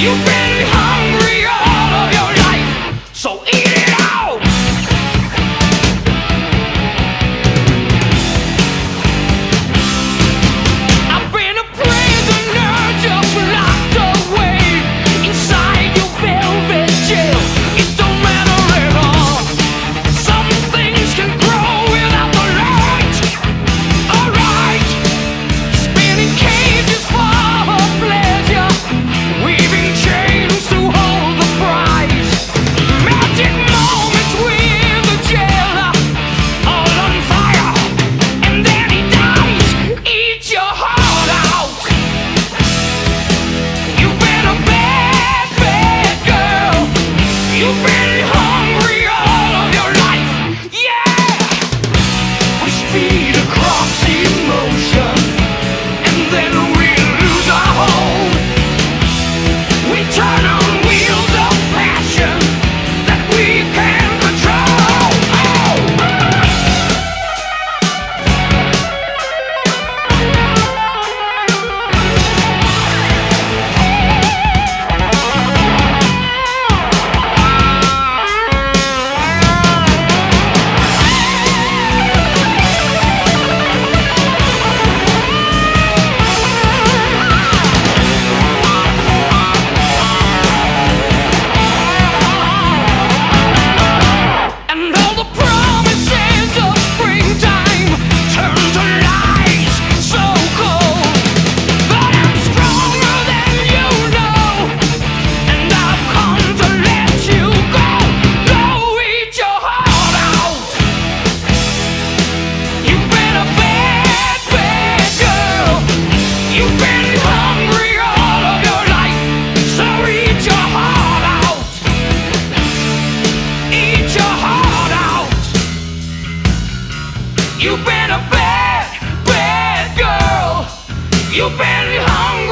you You've been a bad, bad girl. You've been hungry.